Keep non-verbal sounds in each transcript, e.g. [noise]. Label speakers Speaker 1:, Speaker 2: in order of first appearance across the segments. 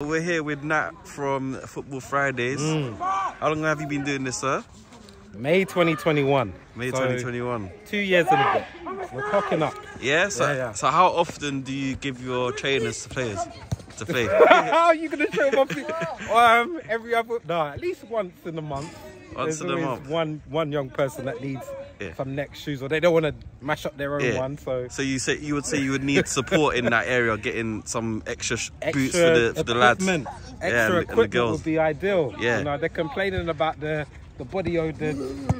Speaker 1: We're here with Nat from Football Fridays.
Speaker 2: Mm.
Speaker 1: How long have you been doing this, sir?
Speaker 2: May 2021.
Speaker 1: May
Speaker 2: So,
Speaker 1: 2021.
Speaker 2: Two years and a bit. We're clocking up.
Speaker 1: Yeah. So,
Speaker 2: Yeah, yeah.
Speaker 1: so how often do you give your trainers to players to play? [laughs]
Speaker 2: How are you gonna show them? um, every other no, at least once in a month.
Speaker 1: Once
Speaker 2: There's
Speaker 1: in a month.
Speaker 2: One one young person that needs
Speaker 1: Yeah.
Speaker 2: some next shoes, or they don't want to mash up their own
Speaker 1: Yeah.
Speaker 2: one. So
Speaker 1: So you say you would say you would need support in that area, getting some extra,
Speaker 2: extra
Speaker 1: boots for the for the lads.
Speaker 2: extra
Speaker 1: Yeah, and the- and
Speaker 2: equipment
Speaker 1: girls.
Speaker 2: would be ideal.
Speaker 1: Yeah.
Speaker 2: you know they're complaining about the the body odor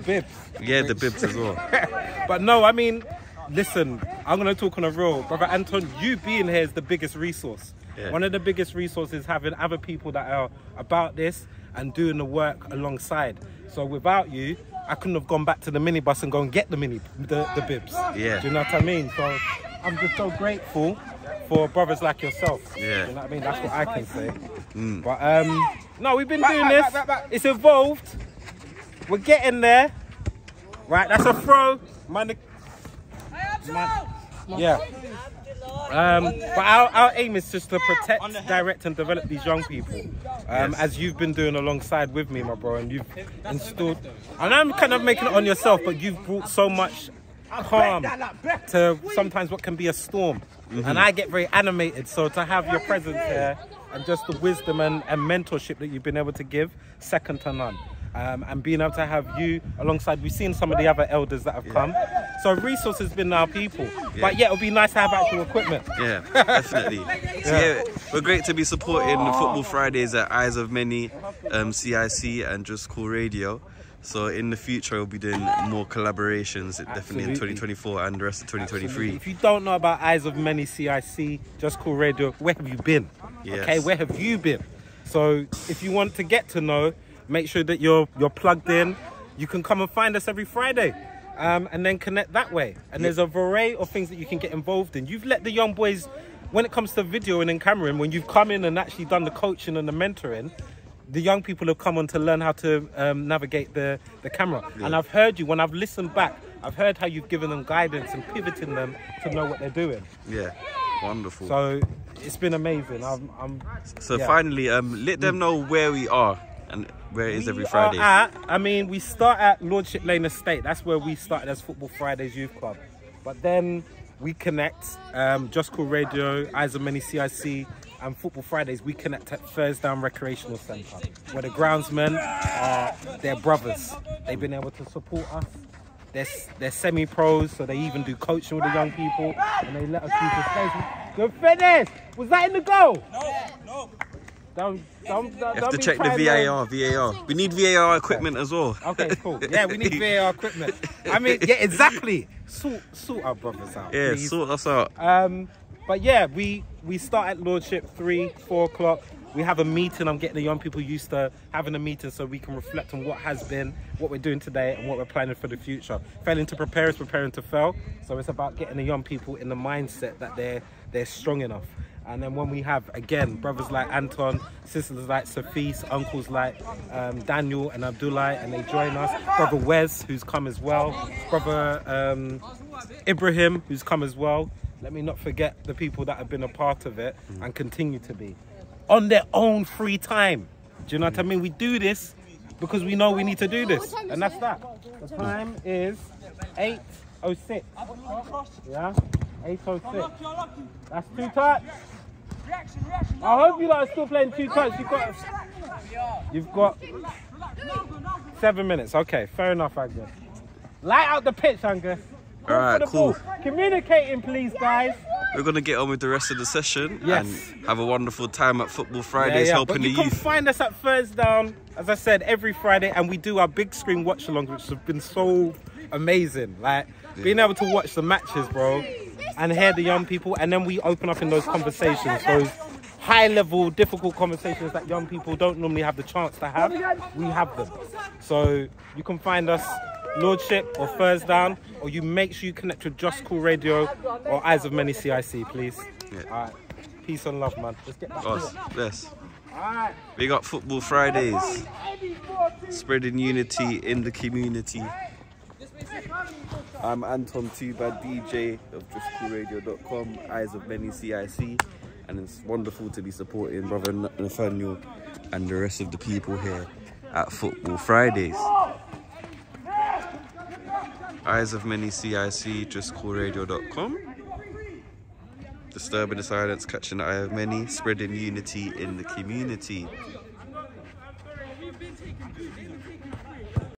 Speaker 2: bibs.
Speaker 1: Yeah, the bibs as well. [laughs]
Speaker 2: But no, I mean, listen, I'm gonna talk on a real, brother Anton. You being here is the biggest resource.
Speaker 1: Yeah.
Speaker 2: One of the biggest resources having other people that are about this and doing the work alongside. So without you, I couldn't have gone back to the minibus and go and get the mini the, the bibs.
Speaker 1: Yeah.
Speaker 2: Do you know what I mean? So I'm just so grateful for brothers like yourself.
Speaker 1: Yeah. Mm.
Speaker 2: Do you know what I mean? That's what I can say. But um, no, we've been doing this. It's evolved. We're getting there. Right, that's a throw. Man, man- yeah. Um, but our, our aim is just to protect, direct, and develop these young people, um, as you've been doing alongside with me, my bro. And you've installed, and I'm kind of making it on yourself, but you've brought so much calm to sometimes what can be a storm. And I get very animated, so to have your presence here and just the wisdom and, and mentorship that you've been able to give, second to none. Um, and being able to have you alongside, we've seen some of the other elders that have come. So resource has been our people. But yeah, it would be nice to have actual equipment.
Speaker 1: Yeah, definitely. [laughs] So yeah, we're great to be supporting the Football Fridays at Eyes of Many, um, CIC, and Jus Cool Radio. So in the future, we'll be doing more collaborations, definitely in 2024 and the rest of 2023.
Speaker 2: If you don't know about Eyes of Many CIC, Jus Cool Radio, where have you been?
Speaker 1: Yes.
Speaker 2: Okay, where have you been? So if you want to get to know, make sure that you're you're plugged in. You can come and find us every Friday. Um, and then connect that way. And there's a variety of things that you can get involved in. You've let the young boys, when it comes to video and in cameraing, when you've come in and actually done the coaching and the mentoring, the young people have come on to learn how to um, navigate the, the camera. And I've heard you, when I've listened back, I've heard how you've given them guidance and pivoting them to know what they're doing.
Speaker 1: Yeah, wonderful. So,
Speaker 2: So it's been amazing. I'm, I'm yeah.
Speaker 1: finally, um, let them know where we are and where it is every Friday.
Speaker 2: At, I mean, we start at Lordship Lane Estate. That's where we started as Football Fridays Youth Club. But then we connect, um, Jus Cool Radio, Eyes of Many CIC, and Football Fridays. We connect at Thursdown Recreational Centre, where the groundsmen, are they're brothers. They've been able to support us. They're, they're semi-pros, so they even do coaching with the young people, and they let us use the space. Good finish! Was that in the goal? No, no. Don't, don't, don't,
Speaker 1: you have to check the VAR, VAR. We need VAR equipment as well.
Speaker 2: Okay, cool. Yeah, we need [laughs] VAR equipment. I mean, yeah, exactly. Sort, sort our brothers out.
Speaker 1: Yeah,
Speaker 2: please.
Speaker 1: sort us out.
Speaker 2: Um, but yeah, we we start at Lordship three, four o'clock. We have a meeting. I'm getting the young people used to having a meeting so we can reflect on what has been, what we're doing today, and what we're planning for the future. Failing to prepare is preparing to fail. So it's about getting the young people in the mindset that they're they're strong enough. And then when we have again brothers like Anton, sisters like Safis, uncles like um, Daniel and Abdullah, and they join us. Brother Wes, who's come as well. Brother um, Ibrahim, who's come as well. Let me not forget the people that have been a part of it and continue to be on their own free time. Do you know what I mean? We do this because we know we need to do this, and that's that. The time is 8:06. Yeah, 8:06. That's two touch. I hope you lot are still playing two touch. You've got, you've got seven minutes. Okay, fair enough, Angus. Light out the pitch, Angus.
Speaker 1: All right, cool.
Speaker 2: ball. Communicating, please, guys.
Speaker 1: We're gonna get on with the rest of the session
Speaker 2: Yes.
Speaker 1: and have a wonderful time at Football Fridays, helping
Speaker 2: but
Speaker 1: the
Speaker 2: you can
Speaker 1: youth.
Speaker 2: find us at First Down, as I said, every Friday, and we do our big screen watch alongs, which have been so amazing. Like being able to watch the matches, bro, and hear the young people, and then we open up in those conversations, those high level, difficult conversations that young people don't normally have the chance to have. We have them. So you can find us. Lordship or First Down, or you make sure you connect with Jus Cool Radio or Eyes of Many CIC, please.
Speaker 1: Yeah.
Speaker 2: All right. Peace and love, man. Let's get back to
Speaker 1: Us,
Speaker 2: it. right.
Speaker 1: We got Football Fridays, spreading unity in the community. I'm Anton Tuba, DJ of JusCoolRadio.com, Eyes of Many CIC, and it's wonderful to be supporting brother Nathaniel and the rest of the people here at Football Fridays. Eyes of Many CIC, juscoolradio.com. Disturbing the silence, catching the eye of many, spreading unity in the community.